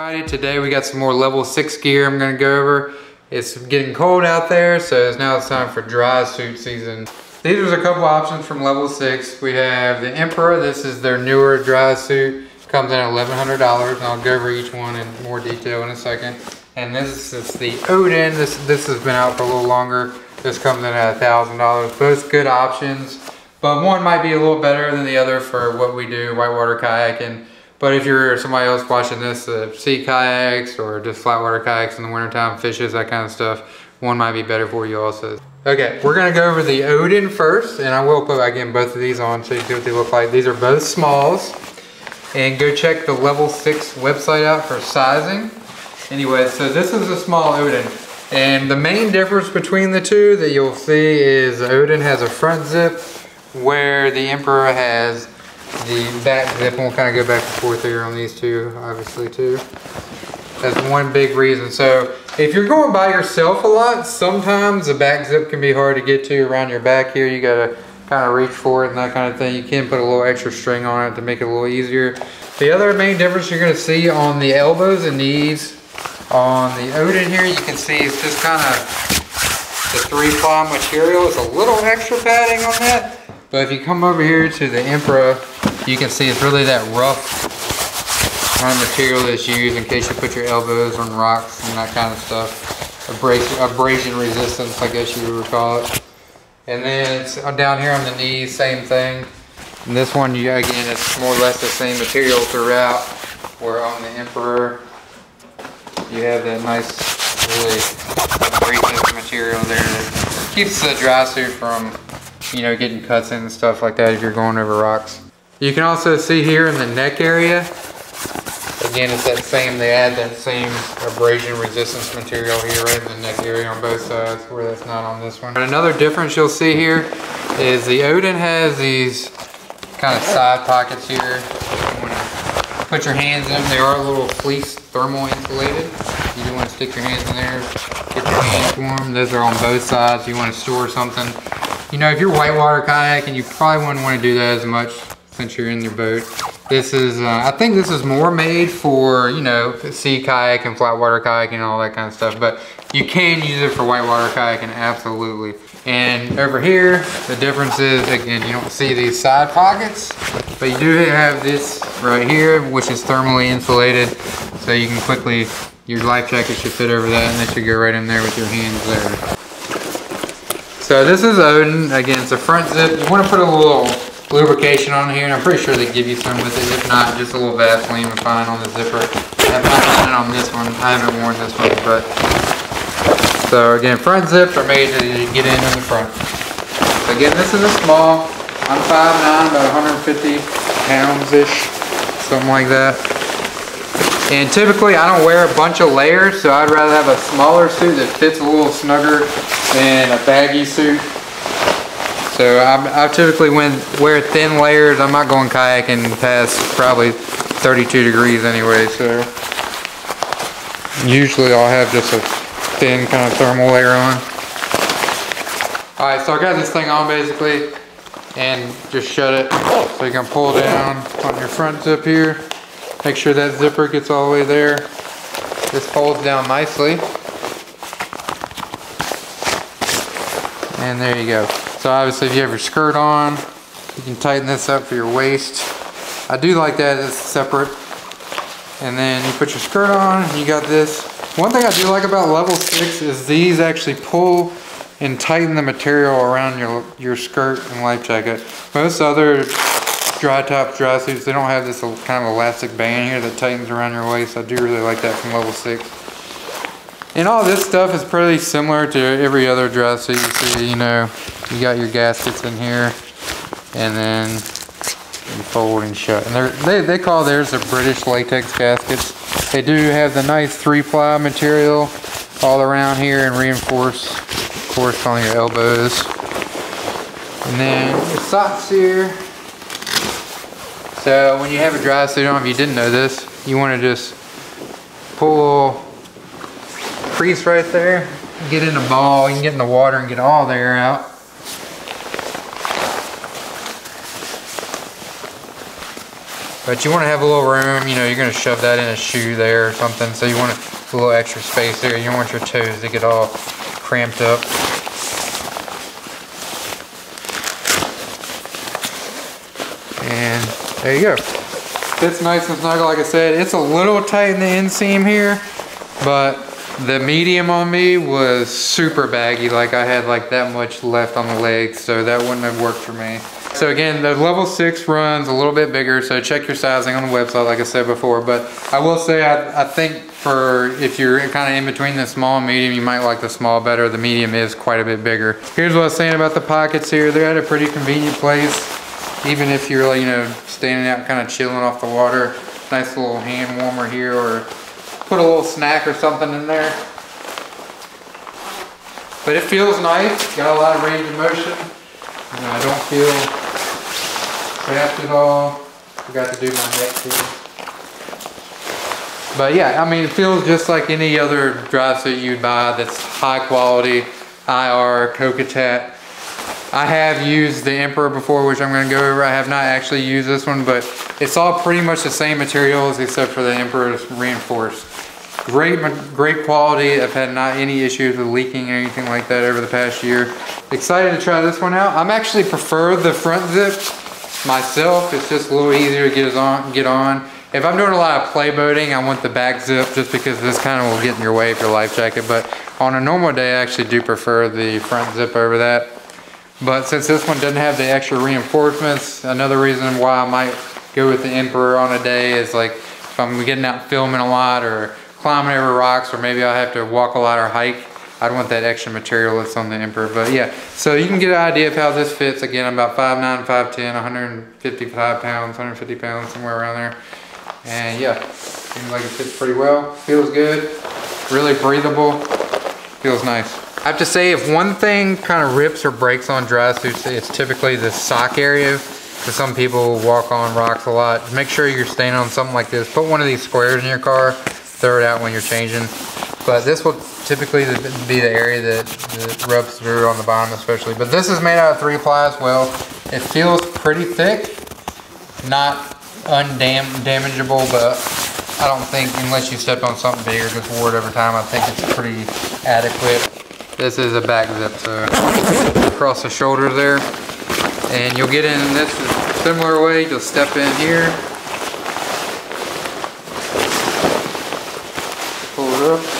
Alrighty, today we got some more level six gear I'm gonna go over. It's getting cold out there, so it's now it's time for dry suit season. These are a couple options from level six. We have the Emperor, this is their newer dry suit. Comes in at $1,100, and I'll go over each one in more detail in a second. And this is the Odin, this, this has been out for a little longer. This comes in at $1,000. Both good options, but one might be a little better than the other for what we do, whitewater kayaking. But if you're somebody else watching this, uh, sea kayaks or just flat water kayaks in the wintertime, fishes, that kind of stuff, one might be better for you also. Okay, we're gonna go over the Odin first, and I will put again both of these on so you can see what they look like. These are both smalls, and go check the level six website out for sizing. Anyway, so this is a small Odin, and the main difference between the two that you'll see is Odin has a front zip, where the Emperor has the back zip, we'll kind of go back and forth here on these two, obviously too. That's one big reason. So if you're going by yourself a lot, sometimes the back zip can be hard to get to around your back here. You gotta kind of reach for it and that kind of thing. You can put a little extra string on it to make it a little easier. The other main difference you're gonna see on the elbows and knees on the Odin here, you can see it's just kind of the three ply material is a little extra padding on that. But if you come over here to the Emperor, you can see it's really that rough kind of material that's used in case you put your elbows on rocks and that kind of stuff. Abrasion, abrasion resistance, I guess you would call it. And then it's uh, down here on the knees, same thing. And this one, you again, it's more or less the same material throughout. Where on the Emperor, you have that nice, really abrasive material there that keeps the dry suit from, you know, getting cuts in and stuff like that if you're going over rocks. You can also see here in the neck area, again, it's that same, they add that same abrasion resistance material here right in the neck area on both sides where that's not on this one. But another difference you'll see here is the Odin has these kind of side pockets here. Put your hands in them, they are a little fleece thermal insulated. You do want to stick your hands in there, get your hands warm. Those are on both sides. You want to store something. You know, if you're whitewater kayaking, you probably wouldn't want to do that as much since you're in your boat. This is, uh, I think this is more made for, you know, sea kayak and flat water kayaking and all that kind of stuff, but you can use it for whitewater kayaking, absolutely. And over here, the difference is, again, you don't see these side pockets, but you do have this right here, which is thermally insulated, so you can quickly, your life jacket should fit over that, and that should go right in there with your hands there. So this is Odin, again, it's a front zip. You want to put a little lubrication on here, and I'm pretty sure they give you some with it. If not, just a little Vaseline would fine on the zipper. I've not done it on this one. I haven't worn this one, but so again, front zips are made to get in in the front. Again, this is a small. I'm 5'9", about 150 pounds-ish, something like that. And typically, I don't wear a bunch of layers, so I'd rather have a smaller suit that fits a little snugger than a baggy suit. So I, I typically when wear thin layers. I'm not going kayaking past probably 32 degrees anyway. So usually I'll have just a thin kind of thermal layer on. All right, so I got this thing on basically and just shut it so you can pull down on your front zip here. Make sure that zipper gets all the way there. This folds down nicely. And there you go. So obviously if you have your skirt on, you can tighten this up for your waist. I do like that it's separate. And then you put your skirt on, you got this. One thing I do like about level six is these actually pull and tighten the material around your, your skirt and life jacket. Most other dry top dry suits, they don't have this kind of elastic band here that tightens around your waist. I do really like that from level six. And all this stuff is pretty similar to every other dress suit you see, you know. You got your gaskets in here, and then you fold and shut. And they they call theirs the British latex gaskets. They do have the nice three-ply material all around here and reinforce, of course, on your elbows. And then the socks here. So when you have a dry suit on, if you didn't know this, you want to just pull crease right there, get in the ball, you can get in the water and get all the air out. But you want to have a little room, you know, you're going to shove that in a shoe there or something. So you want a little extra space there. You don't want your toes to get all cramped up. And there you go. Fits nice and snug, like I said. It's a little tight in the inseam here, but the medium on me was super baggy. Like I had like that much left on the legs, so that wouldn't have worked for me. So again, the level six runs a little bit bigger, so check your sizing on the website, like I said before. But I will say, I, I think for if you're kind of in between the small and medium, you might like the small better. The medium is quite a bit bigger. Here's what I was saying about the pockets here. They're at a pretty convenient place. Even if you're, like, you know, standing out kind of chilling off the water. Nice little hand warmer here or put a little snack or something in there. But it feels nice. Got a lot of range of motion. I don't feel cramped at all. Forgot to do my neck too. But yeah, I mean, it feels just like any other dry suit you'd buy that's high quality, IR, Kokatat. I have used the Emperor before, which I'm going to go over. I have not actually used this one, but it's all pretty much the same materials except for the Emperor's reinforced. Great, great quality. I've had not any issues with leaking or anything like that over the past year. Excited to try this one out. I'm actually prefer the front zip myself. It's just a little easier to get on. Get on. If I'm doing a lot of play boating, I want the back zip just because this kind of will get in your way of your life jacket. But on a normal day, I actually do prefer the front zip over that. But since this one doesn't have the extra reinforcements, another reason why I might go with the Emperor on a day is like if I'm getting out filming a lot or climbing over rocks or maybe I'll have to walk a lot or hike, I'd want that extra material that's on the Emperor. But yeah, so you can get an idea of how this fits. Again, I'm about 5'9", 5'10", 155 pounds, 150 pounds, somewhere around there. And yeah, seems like it fits pretty well. Feels good, really breathable, feels nice. I have to say, if one thing kind of rips or breaks on dry suits, it's typically the sock area. Because some people walk on rocks a lot. Make sure you're staying on something like this. Put one of these squares in your car. Throw it out when you're changing. But this will typically be the area that, that rubs through on the bottom especially. But this is made out of three ply as well. It feels pretty thick. Not undamageable, but I don't think, unless you step on something big or gets wore it every time, I think it's pretty adequate. This is a back zip, so across the shoulders there. And you'll get in this similar way, you'll step in here. Pull it up.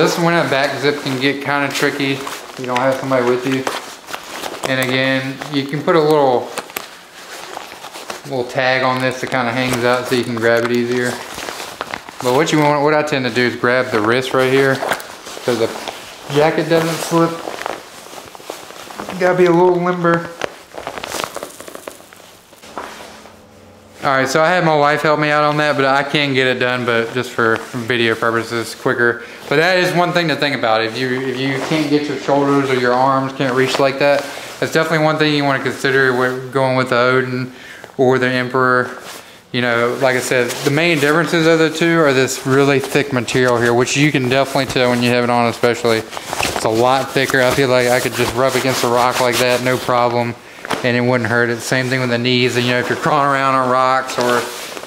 This one at back zip can get kind of tricky. You don't have somebody with you. And again, you can put a little little tag on this that kind of hangs out so you can grab it easier. But what you want, what I tend to do is grab the wrist right here so the jacket doesn't slip. You gotta be a little limber. All right, so I had my wife help me out on that, but I can get it done, but just for video purposes, quicker. But that is one thing to think about. If you if you can't get your shoulders or your arms can't reach like that, that's definitely one thing you want to consider when going with the Odin or the Emperor. You know, like I said, the main differences of the two are this really thick material here, which you can definitely tell when you have it on especially. It's a lot thicker. I feel like I could just rub against a rock like that, no problem and it wouldn't hurt it. Same thing with the knees. And you know, if you're crawling around on rocks or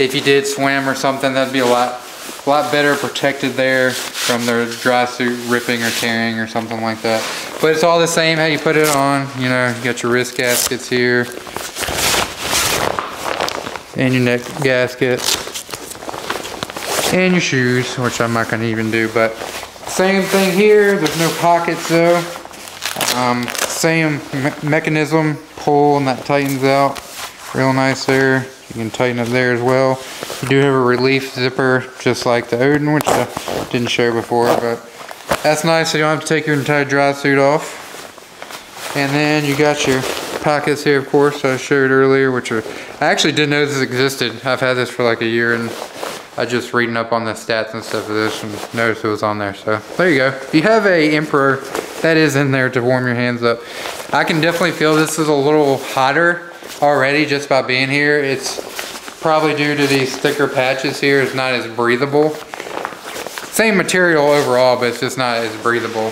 if you did swim or something, that'd be a lot, a lot better protected there from the dry suit ripping or tearing or something like that. But it's all the same how you put it on. You know, you got your wrist gaskets here and your neck gasket and your shoes, which I'm not gonna even do, but same thing here. There's no pockets though. Um, same me mechanism, pull and that tightens out real nice there. You can tighten it there as well. You do have a relief zipper just like the Odin, which I didn't show before, but that's nice so you don't have to take your entire dry suit off. And then you got your pockets here, of course, I showed earlier, which are, I actually didn't know this existed. I've had this for like a year and I just reading up on the stats and stuff of this and noticed it was on there. So there you go. If you have a Emperor that is in there to warm your hands up. I can definitely feel this is a little hotter already just by being here. It's probably due to these thicker patches here. It's not as breathable. Same material overall, but it's just not as breathable.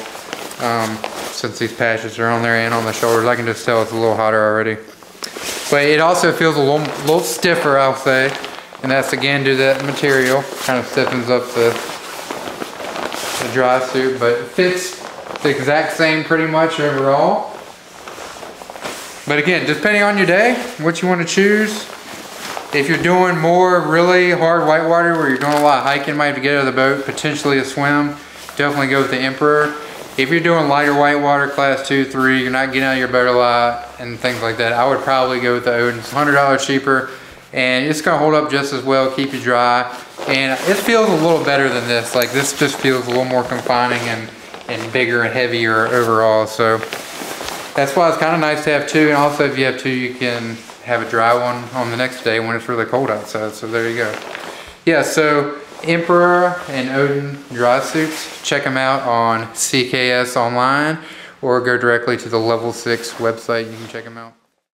Um, since these patches are on there and on the shoulders, I can just tell it's a little hotter already. But it also feels a little, little stiffer, I'll say. And that's again due to that material. Kind of stiffens up the, the dry suit, but it the exact same pretty much overall. But again, depending on your day, what you want to choose. If you're doing more really hard whitewater where you're doing a lot of hiking, might have to get out of the boat, potentially a swim, definitely go with the Emperor. If you're doing lighter whitewater, class two, three, you're not getting out of your boat a lot and things like that, I would probably go with the Odin. It's $100 cheaper and it's gonna hold up just as well, keep you dry. And it feels a little better than this. Like this just feels a little more confining and, and bigger and heavier overall. So that's why it's kind of nice to have two. And also if you have two, you can have a dry one on the next day when it's really cold outside. So there you go. Yeah, so Emperor and Odin dry suits, check them out on CKS online or go directly to the level six website. You can check them out.